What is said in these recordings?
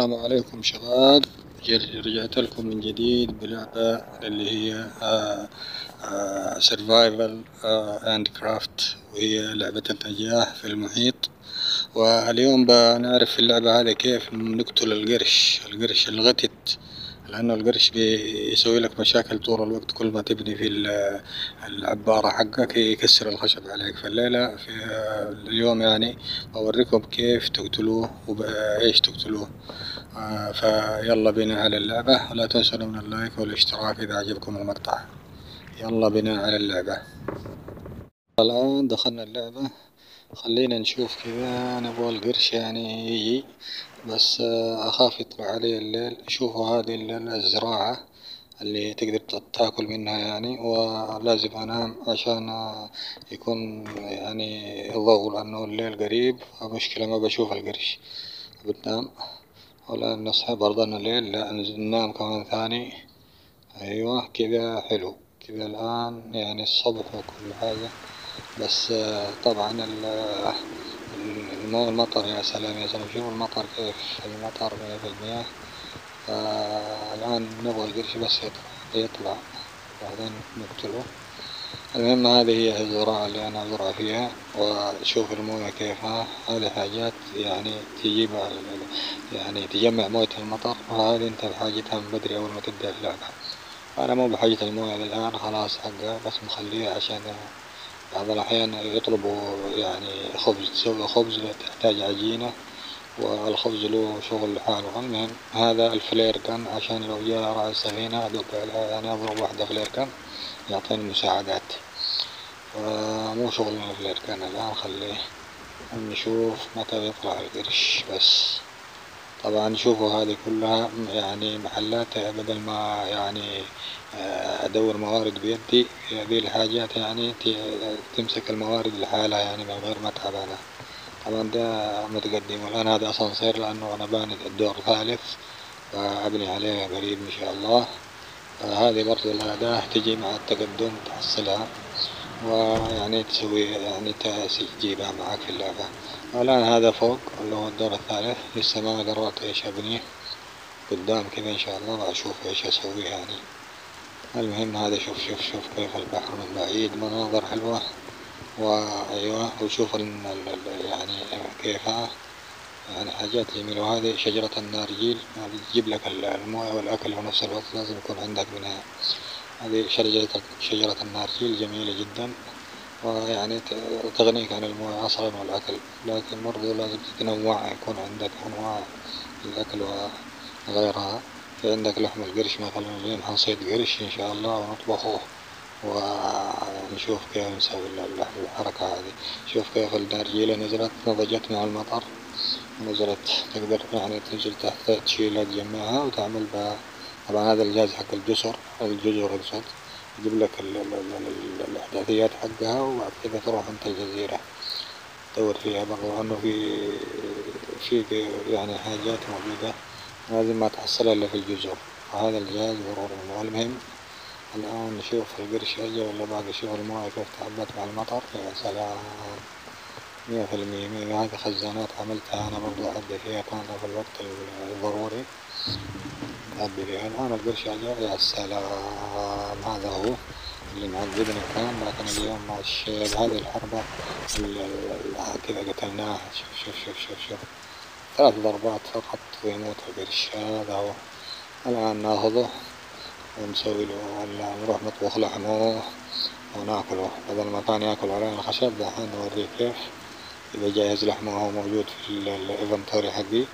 السلام عليكم شباب. رجعت لكم من جديد بلعبة اللي هي survival and craft وهي لعبة النجاح في المحيط. واليوم بنعرف في اللعبة هذه كيف نقتل القرش. القرش الغتت. لأنه القرش بيسوي لك مشاكل طول الوقت كل ما تبني في العبارة حقك يكسر الخشب عليك. فالليلة في اليوم يعني بوريكم كيف تقتلوه وبإيش تقتلوه. آه فيلا بنا على اللعبة. ولا تنسوا من اللايك والاشتراك إذا عجبكم المقطع. يلا بنا على اللعبة. الآن دخلنا اللعبة. خلينا نشوف كذا نبغى القرش يعني يجي بس أخاف يطلع علي الليل. شوفوا هذه الزراعة اللي تقدر تاكل منها يعني ولازم أنام عشان يكون يعني ضوء لأنه الليل قريب مشكلة ما بشوف القرش. بتنام؟ ولا نصحى برضنا الليل لا ننام كمان ثاني. أيوة كذا حلو. كذا الآن يعني الصبح وكل حاجة. بس طبعا المطر يا سلام يا سلام شوفوا المطر كيف المطر في المياه. فالآن نبغى القرش بس يطلع يطلع بعدين نقتله. المهم هذه هي الزراعة اللي أنا أزرع فيها وشوف الموية كيف ها هذه حاجات يعني تجيب يعني تجمع موية المطر وهذه أنت بحاجتها من بدري أول ما تبدأ اللعبة. أنا مو بحاجة الموية الآن خلاص حقها بس مخليها عشان بعض الأحيان يطلبوا يعني خبز تسوي خبز تحتاج عجينة والخبز له شغل لحاله المهم هذا الفلير كان عشان لو جاء راعي السفينة أدق عليها يعني أضرب واحدة فلير كان يعطيني مساعدات. مو شغلنا الفلير كان الآن خليه نشوف متى يطلع القرش بس. طبعا شوفوا هذه كلها يعني محلات بدل ما يعني أدور موارد بيدي هذه الحاجات يعني تمسك الموارد لحالها يعني من غير ما اتعب أنا طبعا ده متقدم والآن هذا أسانسير لأنه أنا باني الدور الثالث فأبني عليه قريب إن شاء الله. هذه برضو الاداة تجي مع التقدم تحصلها. ويعني تسوي يعني تجيبها معك في اللعبة. الآن هذا فوق اللي هو الدور الثالث. لسه ما قررت إيش أبنيه. قدام كذا إن شاء الله بشوف إيش أسوي يعني. المهم هذا شوف شوف شوف كيف البحر من بعيد. مناظر حلوة. وأيوة. وشوف يعني كيف يعني حاجات جميلة. وهذه شجرة النارجيل تجيب لك الموية والأكل في نفس الوقت. لازم يكون عندك منها. هذه شجرة شجرة النارجيل جميلة جدا ويعني تغنيك عن الموية أصلا والأكل لكن برضو لازم تتنوع يكون عندك أنواع الأكل وغيرها. في عندك لحم القرش مثلا اليوم حنصيد قرش إن شاء الله ونطبخه ونشوف كيف نسوي الحركة هذه. شوف كيف النارجيلة نزلت نضجت مع المطر نزلت تقدر يعني تنزل تحت تشيلها تجمعها وتعمل بها طبعا هذا الجهاز حق الجسر الجزر اقصد يجيب لك الإحداثيات حقها وبعد كده تروح أنت الجزيرة. تدور فيها برضو أنه في في يعني حاجات موجودة لازم ما تحصلها إلا في الجزر. وهذا الجهاز ضروري المهم الآن نشوف القرش أجا ولا باقي؟ شوف الموية كيف تعبت مع المطر. يا سلام. مية في المية. مية. هذه خزانات عملتها أنا برضو أعدي فيها كان في الوقت الضروري. فيها. الآن القرش أجا يا سلام هذا هو اللي معذبنا كان لكن اليوم مع هذه الحربة كذا قتلناه شوف شوف شوف شوف شوف. ثلاث ضربات فقط ويموت القرش هذا هو. الآن نأخذه ونسوي له نروح نطبخ لحمه ونأكله. بدل ما كان يأكل علينا الخشب دحين نوريه كيف. إذا جاهز لحمه هو موجود في الإنفنتوري حقي.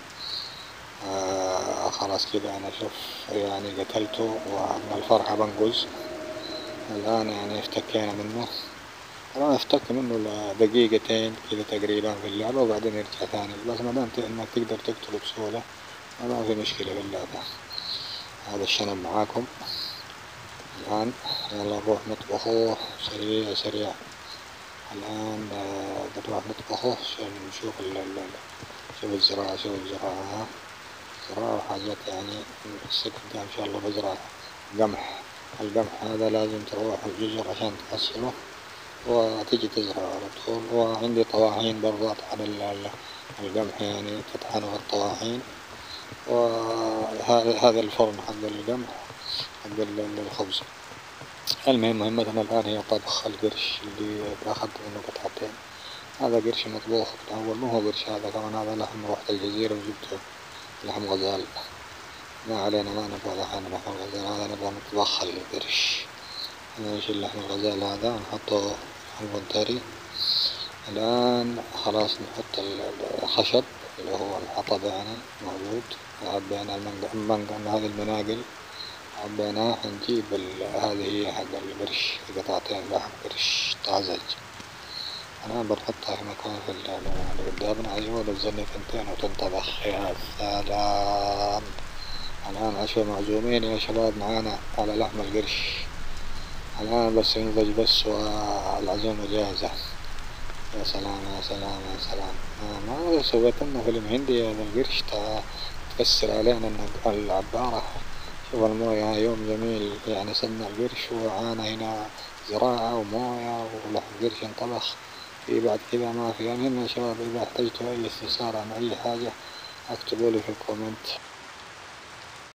آه خلاص كده أنا شوف يعني قتلته ومن الفرحة بنقز الآن يعني افتكينا منه. طبعا افتك منه لدقيقتين كذا تقريبا في اللعبة وبعدين يرجع ثاني. بس ما دام انك تقدر تقتله بسهولة ما في مشكلة في اللعبة. هذا الشنب معاكم. الآن يلا نروح نطبخه. سريع سريع. الآن بنروح نطبخه. عشان نشوف ال شوف الزراعة شوف الزراعة. زراعة وحاجات يعني السكة إن شاء الله بزرع قمح القمح هذا لازم تروح الجزر عشان تحصله وتجي تزرع على طول. وعندي طواحين برضه أطحن القمح يعني تطحنه الطواحين وهذا الفرن حق القمح حق الخبز. المهم مهمتنا الآن هي طبخ القرش اللي باخذ منه قطعتين. هذا قرش مطبوخ بالأول مو هو قرش هذا كمان هذا لحم روحت الجزيرة وجبته. لحم غزال. ما علينا ما نبغى الحين لحم الغزال هذا نبغى نطبخ القرش. نشيل لحم الغزال هذا؟ نحطه في البنطري الآن خلاص نحط الخشب اللي هو الحطب يعني موجود. عبينا المنقل هذه المناقل. عبيناه نجيب هذه هي حق القرش قطعتين لحم قرش طازج. الآن بنحطها في مكان في اللي قدامنا أيوة نزلنا ثنتين وتنطبخ يا سلام. الآن عشرة معزومين يا شباب معانا على لحم القرش. الآن بس ينضج بس والعزومة جاهزة. يا سلام يا سلام يا سلام. ما سويت لنا فيلم هندي هذا القرش. تكسر علينا العبارة. شوف الموية يوم جميل. يعني سنة القرش وعانا هنا زراعة وموية ولحم قرش انطبخ. في بعد كذا ما في المهم يا شباب إذا احتجتوا أي استفسار عن أي حاجة اكتبوا لي في ال comment.